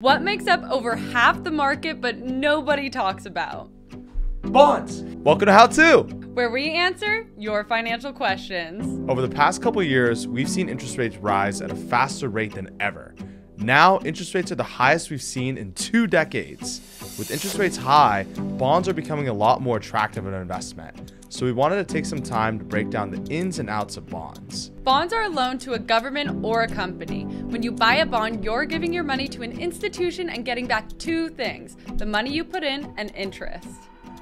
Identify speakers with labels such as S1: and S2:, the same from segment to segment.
S1: What makes up over half the market but nobody talks about?
S2: Bonds! Welcome to How To!
S1: Where we answer your financial questions.
S2: Over the past couple years, we've seen interest rates rise at a faster rate than ever. Now, interest rates are the highest we've seen in two decades. With interest rates high, bonds are becoming a lot more attractive of an investment. So we wanted to take some time to break down the ins and outs of bonds.
S1: Bonds are a loan to a government or a company. When you buy a bond, you're giving your money to an institution and getting back two things the money you put in and interest.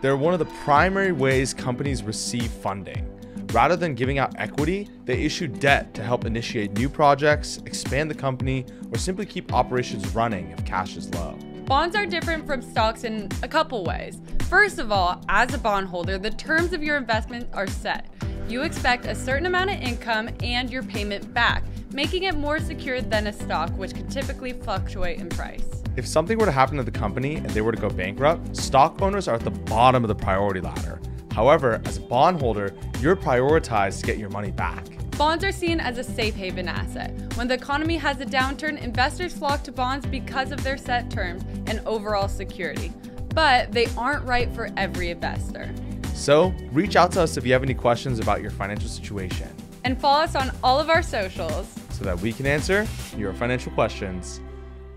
S2: They're one of the primary ways companies receive funding. Rather than giving out equity, they issue debt to help initiate new projects, expand the company, or simply keep operations running if cash is low.
S1: Bonds are different from stocks in a couple ways. First of all, as a bondholder, the terms of your investment are set. You expect a certain amount of income and your payment back, making it more secure than a stock, which can typically fluctuate in price.
S2: If something were to happen to the company and they were to go bankrupt, stock owners are at the bottom of the priority ladder. However, as a bondholder, you're prioritized to get your money back.
S1: Bonds are seen as a safe haven asset. When the economy has a downturn, investors flock to bonds because of their set terms and overall security. But they aren't right for every investor.
S2: So, reach out to us if you have any questions about your financial situation.
S1: And follow us on all of our socials
S2: so that we can answer your financial questions.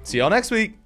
S2: See y'all next week.